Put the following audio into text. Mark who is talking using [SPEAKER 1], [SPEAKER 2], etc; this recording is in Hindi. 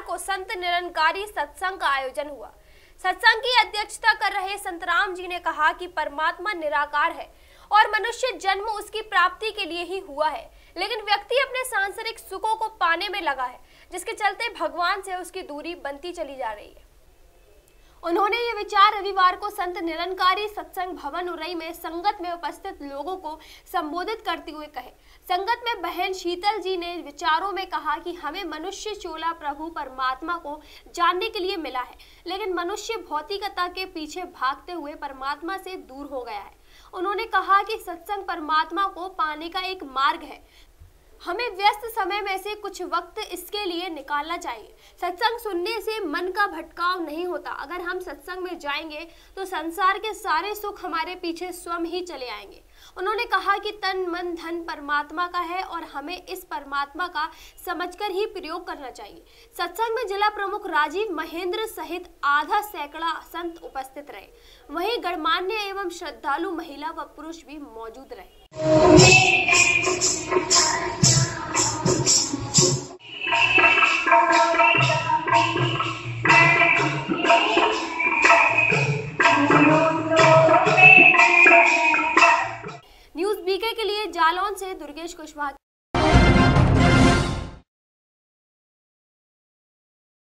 [SPEAKER 1] को संत निरंकारी सत्संग का आयोजन हुआ। सत्संग की अध्यक्षता कर रहे संतराम जी ने कहा कि परमात्मा निराकार है और मनुष्य जन्म उसकी प्राप्ति के लिए ही हुआ है, लेकिन व्यक्ति अपने सांसारिक सुखों को पाने में लगा है, जिसके चलते भगवान से उसकी दूरी बनती चली जा रही है। उन्होंने ये विचार रविवार को संत निरंकारी सत्संग भवन उरई में संगत में उपस्थित लोगों को संबोधित करते हुए कहे। संगत में बहन शीतल जी ने विचारों में कहा कि हमें मनुष्य चोला प्रभु परमात्मा को जानने के लिए मिला है, लेकिन मनुष्य भौतिकता के पीछे भागते हुए परमात्मा से दूर हो गया है। उन्होंने कहा कि सत्संग परमात्मा को पाने का एक मार्ग है। हमें व्यस्त समय में से कुछ वक्त इसके लिए निकालना चाहिए। सत्संग सुनने से मन का भटकाव नहीं होता। अगर हम सत्संग में जाएँगे तो संसार के सारे सुख हमारे पीछे स्वयं ही चले आएँगे। उन्होंने कहा कि तन, मन, धन परमात्मा का है और हमें इस परमात्मा का समझकर ही प्रयोग करना चाहिए। सत्संग में जिला प्रमुख राजीव महेंद्र सहित आधा सैकड़ा संत उपस्थित रहे। वहीं गणमान्य एवं श्रद्धालु महिला व पुरुष भी मौजूद रहे। न्यूज़ बीके के लिए जालौन से दुर्गेश कुशवाहा